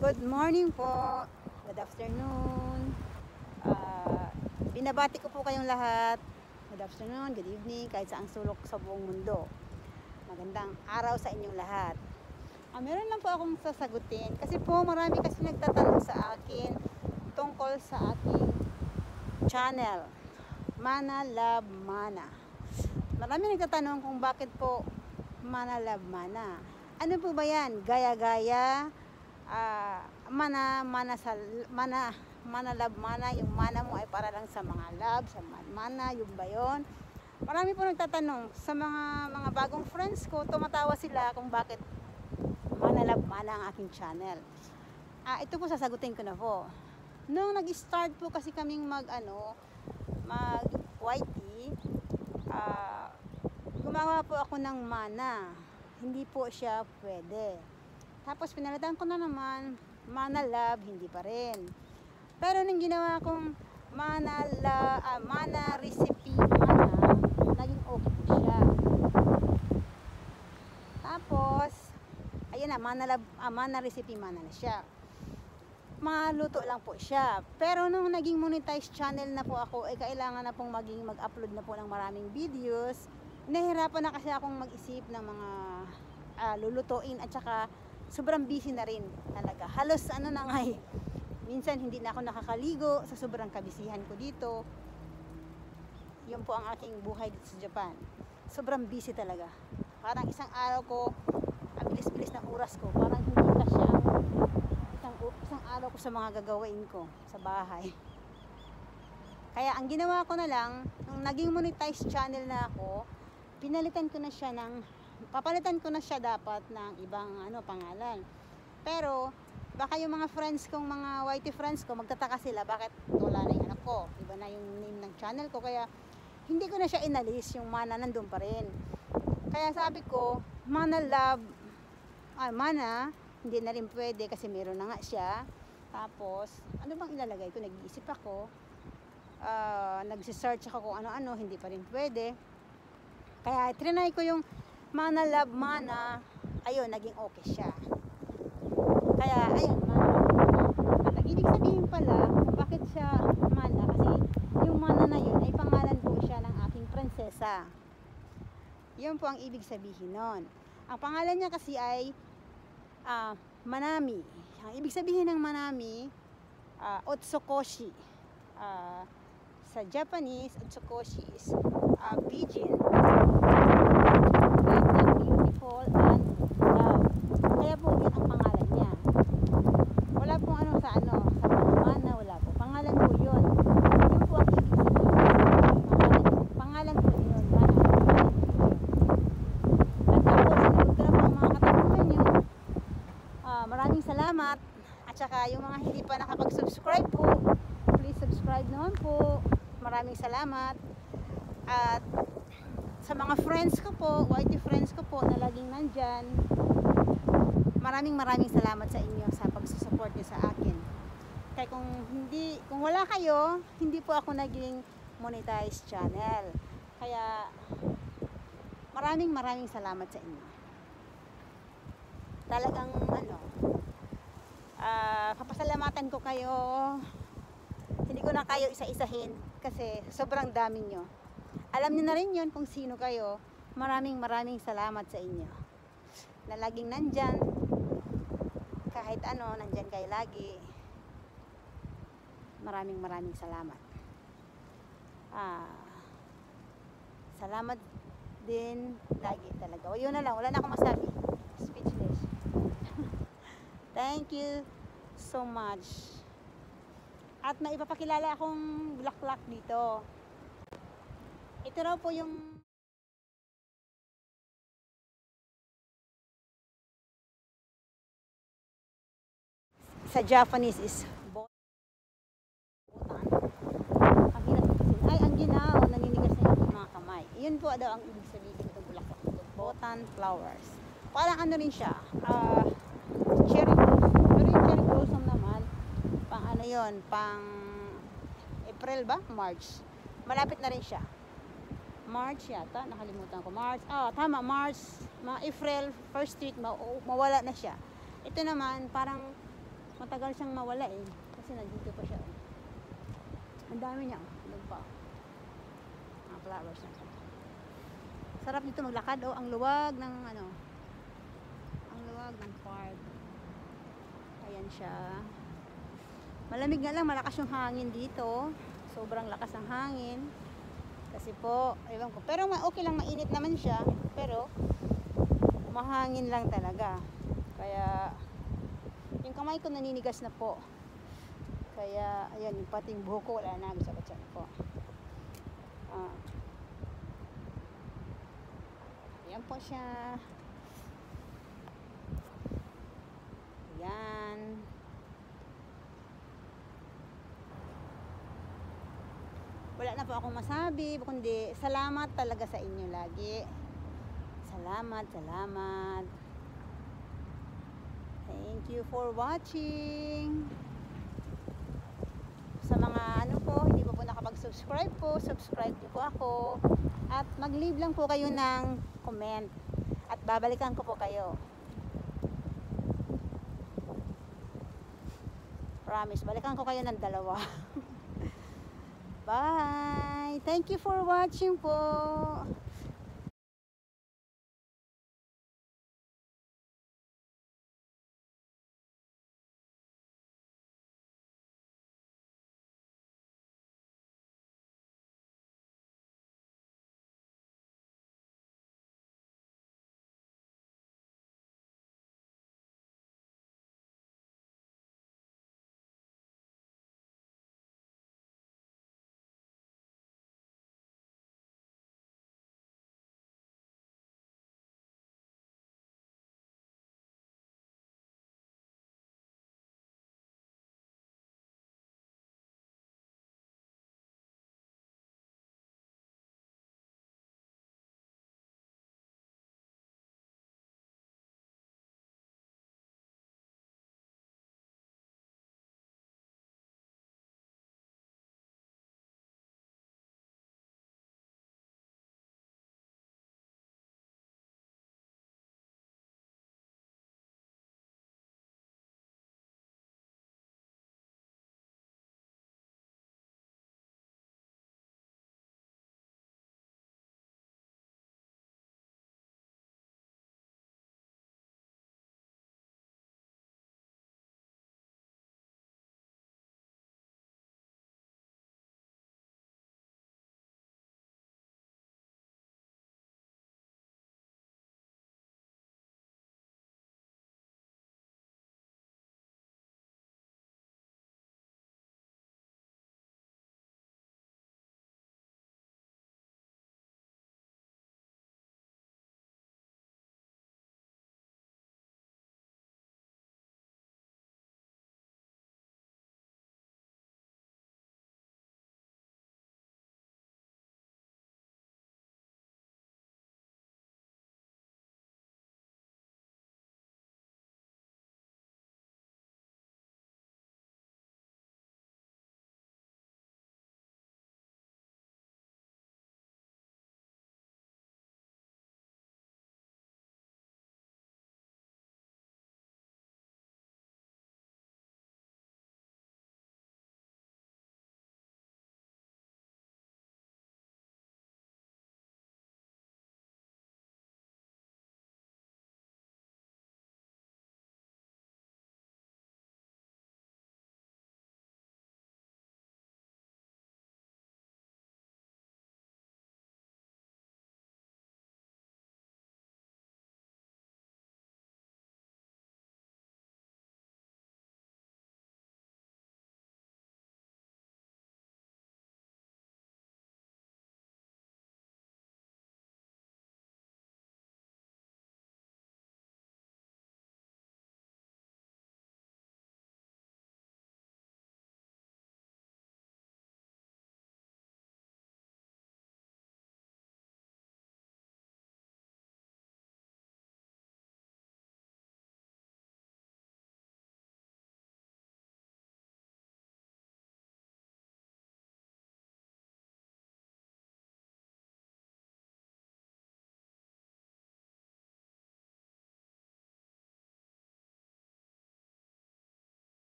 Good morning po. Good afternoon. Ah, binabati ko po kayong lahat. Good afternoon, good evening, kahit sa ang sulok sa buong mundo. Magandang araw sa inyong lahat. Ah, meron lang po akong sasagutin kasi po marami kasi nagtatanong sa akin tungkol sa aking channel. Mana Love Mana. Marami nagtatanong kung bakit po Mana Love Mana. Ano po ba yan? Gaya-gaya? Ah, mana, mana sa, mana, mana love mana, yung mana mo ay para lang sa mga love, sa ma- mana, yung ba yun? Marami po nagtatanong sa mga mga bagong friends ko, tumatawa sila kung bakit mana love mana ang aking channel. Ah, ito po sasagutin ko na po. Nung nag-start po kasi kaming mag ano, mag YT, ah, gumawa po ako ng mana. Hindi po siya pwede. Tapos pinalitan ko na naman, mana love, hindi pa rin. Pero nung ginawa kong mana, la, ah, mana recipe, mana, naging okay po siya. Tapos, ayun na, mana, love, ah, mana recipe, mana na siya. Maluto lang po siya. Pero nung naging monetized channel na po ako, eh kailangan na pong maging mag-upload na po ng maraming videos. Nahirapan na kasi akong mag-isip ng mga ah, lulutuin at saka sobrang busy na rin talaga. Halos ano na nga eh, minsan hindi na ako nakakaligo sa sobrang kabisihan ko dito. Yun po ang aking buhay dito sa Japan. Sobrang busy talaga. Parang isang araw ko, ang bilis-bilis ng oras ko. Parang hindi kasya isang, isang araw ko sa mga gagawin ko sa bahay. Kaya ang ginawa ko na lang, nung naging monetized channel na ako, pinalitan ko na siya ng papalitan ko na siya dapat ng ibang ano pangalan. Pero baka yung mga friends kong mga whitey friends ko magtataka sila bakit wala na yung anak ko. Iba na yung name ng channel ko kaya hindi ko na siya inalis yung mana nandun pa rin. Kaya sabi ko, mana love ay mana hindi na rin pwede kasi meron na nga siya. Tapos, ano bang ilalagay ko? Nag-iisip ako. Uh, nagsisearch ako kung ano-ano, hindi pa rin pwede. Kaya trinay ko yung mana love mana, ayun, naging okay siya. Kaya, ayun, mana. At ang ibig sabihin pala, bakit siya mana? Kasi yung mana na yun ay pangalan po siya ng aking prinsesa. Yun po ang ibig sabihin nun. Ang pangalan niya kasi ay ah, Manami. Ang ibig sabihin ng Manami, ah, Otsukoshi. Ah, sa Japanese, Otsukoshi is ah, pigeon beautiful and love. Kaya po yun ang pangalan niya. Wala pong ano sa ano, sa mana, wala po. Pangalan po yun. Yun po ang. Pangalan, pangalan po yun. Mana. At tapos, sinagot ko na po ang mga katanungan niyo. Ah, maraming salamat. At saka yung mga hindi pa nakapag-subscribe po, please subscribe naman po. Maraming salamat. At sa mga friends ko po, whitey friends ko po na laging nandyan, maraming maraming salamat sa inyo sa pagsusupport niyo sa akin. Kaya kung hindi, kung wala kayo, hindi po ako naging monetized channel. Kaya maraming maraming salamat sa inyo. Talagang ano, ah, papasalamatan ko kayo. Hindi ko na kayo isa-isahin kasi sobrang dami nyo. Alam niyo na rin yun kung sino kayo. Maraming maraming salamat sa inyo. Na laging nandyan. Kahit ano, nandyan kayo lagi. Maraming maraming salamat. Ah, salamat din lagi talaga. O yun na lang, wala na akong masabi. Speechless. Thank you so much. At may ipapakilala akong bulaklak dito. Ito raw po yung sa Japanese is. Ang hirap kasi. Ay, ang ginaw. Naninigas na yung mga kamay. Yun po daw ang ibig sabihin ng bulaklak. Botan flowers. Parang ano rin siya. ah cherry blossom. Pero yung cherry blossom naman, pang ano yun, pang April ba? March. Malapit na rin siya. March yata, nakalimutan ko. March, ah, tama, March, mga April, first week, ma mawala na siya. Ito naman, parang Matagal siyang mawala eh. Kasi nandito pa siya. eh. Ang dami niya. oh. Doon pa. Mga flowers na. Sarap dito maglakad. Oh, ang luwag ng ano. Ang luwag ng park. Ayan siya. Malamig nga lang, malakas yung hangin dito. Sobrang lakas ng hangin. Kasi po, ewan ko. Pero okay lang, mainit naman siya. Pero, mahangin lang talaga. Kaya, yung kamay ko naninigas na po. Kaya, ayan, yung pating buhok ko, wala na. Gusto ko tiyan po. Ah. Ayan po siya. Ayan. Wala na po akong masabi, kundi salamat talaga sa inyo lagi. Salamat, salamat. Thank you for watching. Sa mga ano po, hindi po po nakapag-subscribe po, subscribe niyo po ako. At mag-leave lang po kayo ng comment. At babalikan ko po kayo. Promise, balikan ko kayo ng dalawa. Bye! Thank you for watching po.